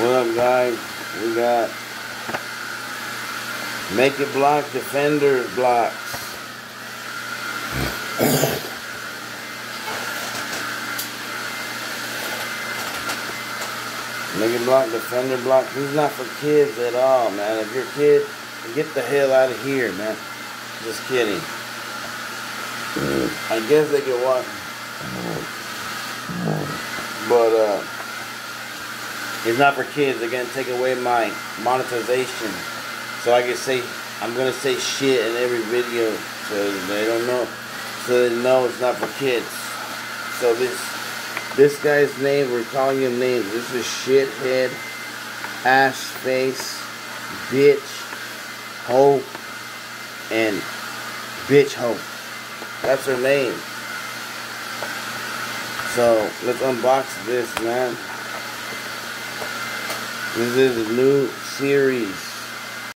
What up, guys? We got Make It Block Defender blocks. Make It Block Defender block. This is not for kids at all, man. If you're a kid, get the hell out of here, man. Just kidding. I guess they could watch. But, uh, it's not for kids. They're gonna take away my monetization. So I can say I'm gonna say shit in every video so they don't know so they know it's not for kids. So this this guy's name, we're calling him names. This is shithead, ass face, bitch, hoe, and bitch hoe. That's her name. So let's unbox this man. This is a new series